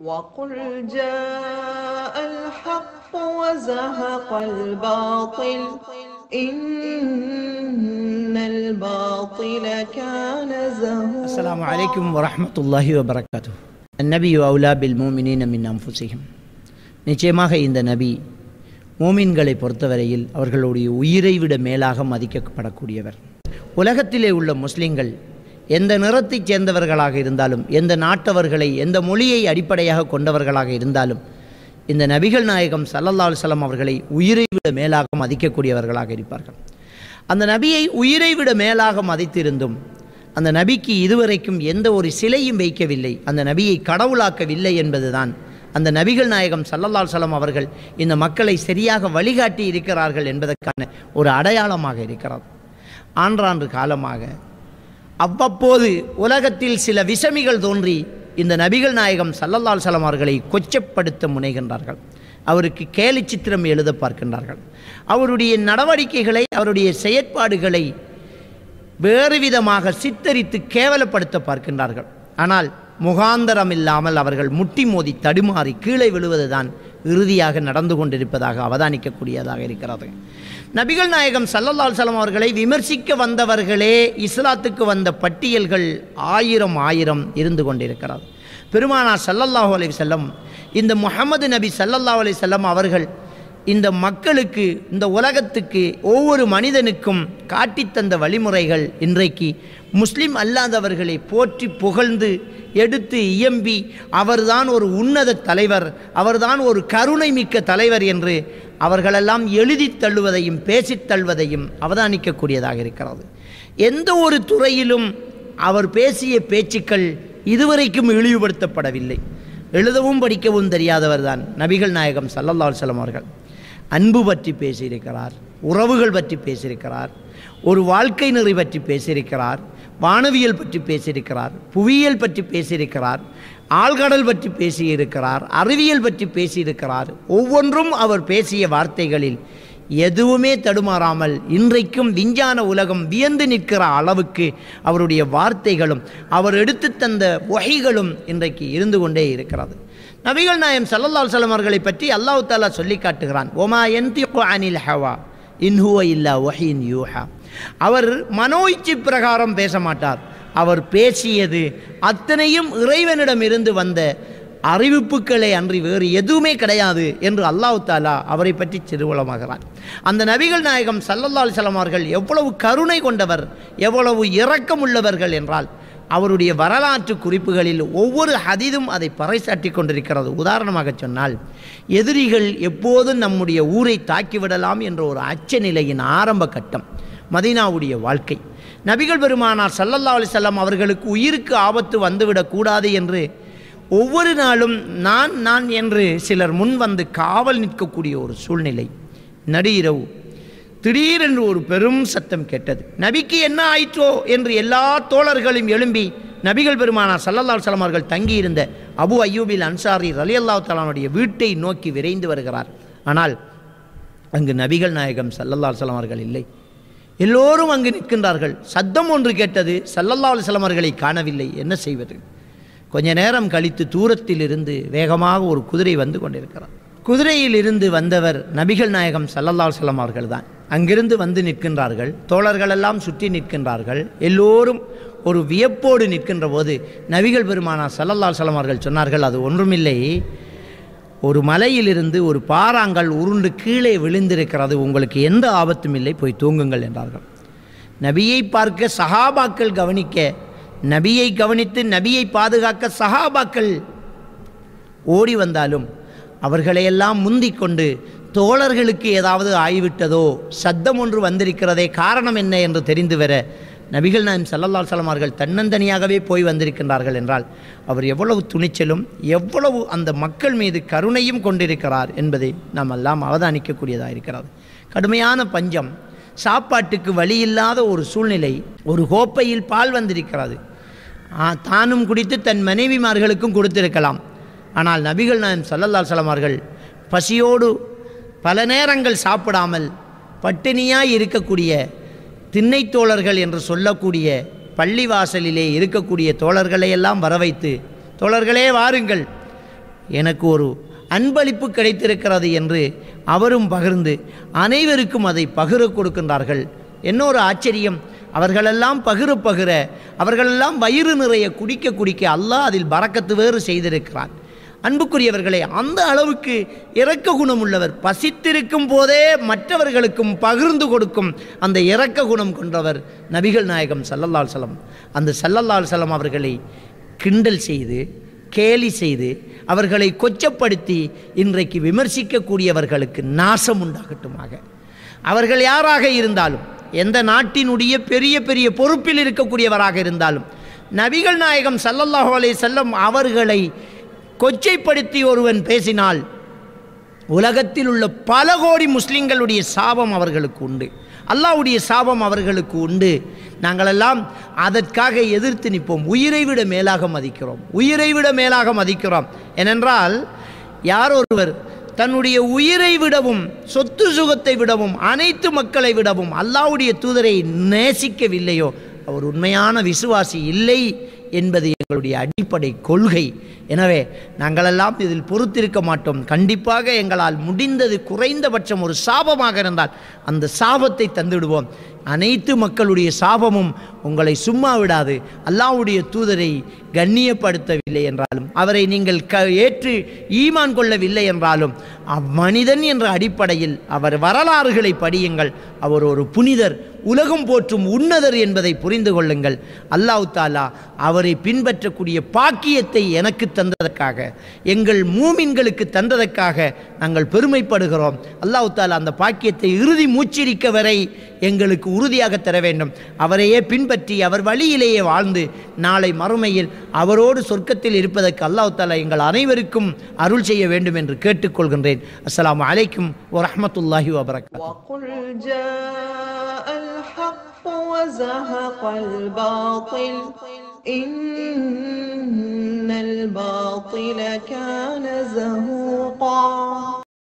وقل جاء الحق وزهق الباطل إن الباطل كان زهوقا السلام عليكم ورحمة الله وبركاته النبي أولى بالمؤمنين من أنفسهم நிச்சயமாக இந்த நபி மூமின்களை பொறுத்தவரையில் அவர்களுடைய உயிரை விட மேலாக மதிக்கப்படக்கூடியவர் உலகத்திலே உள்ள முஸ்லிம்கள் எந்த நிறத்தைச் சேர்ந்தவர்களாக இருந்தாலும் எந்த நாட்டவர்களை எந்த மொழியை அடிப்படையாக கொண்டவர்களாக இருந்தாலும் இந்த நபிகள் நாயகம் சல்லல்லா அலுவலம் அவர்களை உயிரை விட மேலாக மதிக்கக்கூடியவர்களாக இருப்பார்கள். அந்த நபியை உயிரை விட மேலாக மதித்திருந்தும் அந்த நபிக்கு இதுவரைக்கும் எந்த ஒரு சிலையும் வைக்கவில்லை அந்த நபியை கடவுளாக்கவில்லை என்பதுதான் அந்த நபிகள் நாயகம் சல்லல்லா சலம் அவர்கள் இந்த மக்களை சரியாக வழிகாட்டி இருக்கிறார்கள் என்பதற்கான ஒரு அடையாளமாக இருக்கிறார் ஆன்றாண்டு காலமாக அவ்வப்போது உலகத்தில் சில விஷமிகள் தோன்றி இந்த நபிகள் நாயகம் சல்லல்லால் சலம் அவர்களை கொச்சப்படுத்த முனைகின்றார்கள். அவருக்கு கேலி சித்திரம் எழுத பார்க்கின்றார்கள். அவருடைய நடவடிக்கைகளை அவருடைய செயற்பாடுகளை வேறு விதமாக சித்தரித்து கேவலப்படுத்த பார்க்கின்றார்கள். ஆனால் முகாந்தரம் இல்லாமல் அவர்கள் முட்டி மோதி தடுமாறி கீழே விழுவதுதான் இறுதியாக நடந்து கொண்டிருப்பதாக அவதானிக்கக்கூடியதாக இருக்கிறது. நபிகள் நாயகம் சல்லல்லால் சலம் அவர்களை விமர்சிக்க வந்தவர்களே இஸ்லாத்துக்கு வந்த பட்டியல்கள் ஆயிரம் ஆயிரம் இருந்து கொண்டிருக்கிறது. பெருமானார் சல்லல்லாஹு அலி செல்லம் இந்த முகமது நபி சல்லல்லாஹு அலி செல்லம் அவர்கள் இந்த மக்களுக்கு இந்த உலகத்துக்கு ஒவ்வொரு மனிதனுக்கும் காட்டித்தந்த வழிமுறைகள் இன்றைக்கு முஸ்லீம் அல்லாதவர்களை போற்றி புகழ்ந்து எடுத்து இயம்பி அவர்தான் ஒரு உன்னத தலைவர் அவர்தான் ஒரு கருணை மிக்க தலைவர் என்று அவர்களெல்லாம் எழுதி தள்ளுவதையும் பேசித் தள்ளுவதையும் அவதானிக்கக்கூடியதாக இருக்கிறது. எந்த ஒரு துறையிலும் அவர் பேசிய பேச்சுக்கள் இதுவரைக்கும் இழிவுபடுத்தப்படவில்லை. எழுதவும் படிக்கவும் தெரியாதவர் தான் நபிகள் நாயகம் சல்லல்லா செல்லம் அவர்கள். அன்பு பற்றி பேசியிருக்கிறார் உறவுகள் பற்றி பேசியிருக்கிறார் ஒரு வாழ்க்கை நெறி பற்றி பேசியிருக்கிறார் வானவியல் பற்றி பேசியிருக்கிறார் புவியியல் பற்றி பேசியிருக்கிறார் ஆழ்கடல் பற்றி பேசியிருக்கிறார் அறிவியல் பற்றி பேசியிருக்கிறார். ஒவ்வொன்றும் அவர் பேசிய வார்த்தைகளில் எதுவுமே தடுமாறாமல் இன்றைக்கும் விஞ்ஞான உலகம் வியந்து நிற்கிற அளவுக்கு அவருடைய வார்த்தைகளும் அவர் எடுத்து தந்த வகைகளும் இன்றைக்கு இருந்து கொண்டே இருக்கிறது. நபிகள் நாயம் சல்லல்லால் சலம் அவர்களை பற்றி அல்லாஹு தாலா சொல்லி காட்டுகிறான் ஒமா என் அனில் ஹவா இன்ஹுவ இல்லா ஒஹின் யூஹா. அவர் மனோ பிரகாரம் பேச மாட்டார் அவர் பேசியது அத்தனையும் இறைவனிடமிருந்து வந்த அறிவிப்புக்களை அன்றி வேறு எதுவுமே கிடையாது என்று அல்லாஹு தாலா அவரை பற்றி சிறுவளமாகிறார் அந்த நபிகள் நாயகம் சல்லல்லா செலமார்கள் எவ்வளவு கருணை கொண்டவர் எவ்வளவு இரக்கம் உள்ளவர்கள் என்றால் அவருடைய வரலாற்று குறிப்புகளில் ஒவ்வொரு ஹதிதும் அதை பறைசாட்டி கொண்டிருக்கிறது. உதாரணமாக சொன்னால் எதிரிகள் எப்போதும் நம்முடைய ஊரை தாக்கிவிடலாம் என்ற ஒரு அச்ச நிலையின் ஆரம்ப கட்டம். மதீனாவுடைய வாழ்க்கை. நபிகள் பெருமானார் சல்லல்லா அலிசல்லாம் அவர்களுக்கு உயிருக்கு ஆபத்து வந்துவிடக்கூடாது என்று ஒவ்வொரு நாளும் நான் நான் என்று சிலர் முன் வந்து காவல் நிற்கக்கூடிய ஒரு சூழ்நிலை. நடுஇரவு. திடீரென்று ஒரு பெரும் சத்தம் கேட்டது. நபிக்கு என்ன ஆயிற்றோ என்று எல்லா தோழர்களும் எழும்பி நபிகள் பெருமானார் சல்லல்லா சலம் அவர்கள் தங்கியிருந்த அபு அய்யூபில் அன்சாரி ரலி அல்லா தலானுடைய வீட்டை நோக்கி விரைந்து வருகிறார். ஆனால் அங்கு நபிகள் நாயகம் சல்லல்லா சலம் அவர்கள் இல்லை. எல்லோரும் அங்கு நிற்கின்றார்கள். சத்தம் ஒன்று கேட்டது சல்லல்லா அலுவலம் அவர்களை காணவில்லை. என்ன செய்வது? கொஞ்ச நேரம் கழித்து தூரத்தில் இருந்து வேகமாக ஒரு குதிரை வந்து கொண்டிருக்கிறார். குதிரையில் இருந்து வந்தவர் நபிகள் நாயகம் சல்லல்லால் செல்லம் அவர்கள் தான் அங்கிருந்து வந்து நிற்கின்றார்கள். தோழர்கள் எல்லாம் சுற்றி நிற்கின்றார்கள். எல்லோரும் ஒரு வியப்போடு நிற்கின்ற போது நபிகள் பெருமானா சல்லல்லால் செல்லம் அவர்கள் சொன்னார்கள் அது ஒன்றுமில்லை. ஒரு மலையிலிருந்து ஒரு பாறாங்கல் உருண்டு கீழே விழுந்திருக்கிறது. உங்களுக்கு எந்த ஆபத்தும் இல்லை போய் தூங்குங்கள் என்றார்கள். நபியை பார்க்க சஹாபாக்கள் கவனிக்க நபியை கவனித்து நபியை பாதுகாக்க சஹாபாக்கள் ஓடி வந்தாலும் அவர்களையெல்லாம் முந்திக் கொண்டு தோழர்களுக்கு ஏதாவது ஆகிவிட்டதோ சத்தம் ஒன்று வந்திருக்கிறதே காரணம் என்ன என்று தெரிந்து வர நபிகள் நாயம் சல்லல்லா சலமார்கள் தன்னந்தனியாகவே போய் வந்திருக்கின்றார்கள் என்றால் அவர் எவ்வளவு துணிச்சலும் எவ்வளவு அந்த மக்கள் மீது கருணையும் கொண்டிருக்கிறார் என்பதை நாம் எல்லாம் அவதானிக்கக்கூடியதாக இருக்கிறது. கடுமையான பஞ்சம் சாப்பாட்டுக்கு வழியில்லாத ஒரு சூழ்நிலை ஒரு கோப்பையில் பால் வந்திருக்கிறது. தானும் குடித்து தன் மனைவிமார்களுக்கும் கொடுத்திருக்கலாம். ஆனால் நபிகள் நாயம் சல்லல்லா சலமார்கள் பசியோடு பல நேரங்கள் சாப்பிடாமல் பட்டினியாக இருக்கக்கூடிய திண்ணை தோழர்கள் என்று சொல்லக்கூடிய பள்ளிவாசலிலே இருக்கக்கூடிய தோழர்களை எல்லாம் வர வைத்து தோழர்களே வாருங்கள். எனக்கு ஒரு அன்பளிப்பு கிடைத்திருக்கிறது என்று அவரும் பகிர்ந்து அனைவருக்கும் அதை பகிர கொடுக்கின்றார்கள். இன்னொரு ஆச்சரியம். அவர்களெல்லாம் பகிர பகிர அவர்களெல்லாம் வயிறு நிறைய குடிக்க குடிக்க அல்லாஹ் அதில் பறக்கத்து வேறு செய்திருக்கிறான். அன்புக்குரியவர்களே அந்த அளவுக்கு இரக்க குணம் உள்ளவர் பசித்திருக்கும் போதே மற்றவர்களுக்கும் பகிர்ந்து கொடுக்கும் அந்த இரக்க குணம் கொண்டவர் நபிகள் நாயகம் சல்லல்லால் சலம் அந்த சல்லல்லால் சலம் அவர்களை கிண்டல் செய்து கேலி செய்து அவர்களை கொச்சப்படுத்தி இன்றைக்கு விமர்சிக்கக்கூடியவர்களுக்கு நாசம் உண்டாகட்டுமாக. அவர்கள் யாராக இருந்தாலும் எந்த நாட்டினுடைய பெரிய பெரிய பொறுப்பில் இருக்கக்கூடியவராக இருந்தாலும் நபிகள் நாயகம் சல்லல்லாஹு அலைஹி செல்லம் அவர்களை கொச்சைப்படுத்தி ஒருவன் பேசினால் உலகத்தில் உள்ள பல கோடி முஸ்லிம்களுடைய சாபம் அவர்களுக்கு உண்டு. அல்லாஹ்வுடைய சாபம் அவர்களுக்கு உண்டு. நாங்களெல்லாம் அதற்காக எதிர்த்து நிற்போம். உயிரை விட மேலாக மதிக்கிறோம். உயிரை விட மேலாக மதிக்கிறோம். ஏனென்றால் யார் ஒருவர் தன்னுடைய உயிரை விடவும் சொத்து சுகத்தை விடவும் அனைத்து மக்களை விடவும் அல்லாவுடைய தூதரை நேசிக்கவில்லையோ அவர் உண்மையான விசுவாசி இல்லை என்பது எங்களுடைய அடிப்படை கொள்கை. எனவே நாங்களெல்லாம் இதில் பொறுத்திருக்க மாட்டோம். கண்டிப்பாக எங்களால் முடிந்தது குறைந்தபட்சம் ஒரு சாபமாக இருந்தால் அந்த சாபத்தை தந்துவிடுவோம். அனைத்து மக்களுடைய சாபமும் உங்களை சும்மா விடாது. அல்லாஹ்வுடைய தூதரை கண்ணியப்படுத்தவில்லை என்றாலும் அவரை நீங்கள் க ஏற்று ஈமான் கொள்ளவில்லை என்றாலும் அம்மனிதன் என்ற அடிப்படையில் அவர் வரலாறுகளை படியுங்கள். அவர் ஒரு புனிதர் உலகம் போற்றும் உன்னதர் என்பதை புரிந்து கொள்ளுங்கள். அல்லாஹ் தாலா அவரை பின்பற்றக்கூடிய பாக்கியத்தை எனக்கு தந்ததற்காக எங்கள் மூமின்களுக்கு தந்ததற்காக நாங்கள் பெருமைப்படுகிறோம். அல்லாஹ் தாலா அந்த பாக்கியத்தை இறுதி மூச்சிரிக்க வரை எங்களுக்கு உறுதியாக தர வேண்டும் அவரையே பின்பற்றி அவர் வழியிலேயே வாழ்ந்து நாளை மறுமையில் அவரோடு சொர்க்கத்தில் இருப்பதற்கு அல்லாஹ் தாலா எங்கள் அனைவருக்கும் அருள் செய்ய வேண்டும் என்று கேட்டுக்கொள்கின்றேன் அஸ்ஸலாமு அலைக்கும் வரஹ்மத்துல்லாஹி வபரகாத்துஹு وقل جاء الحق وزهق الباطل إن الباطل كان زهوقا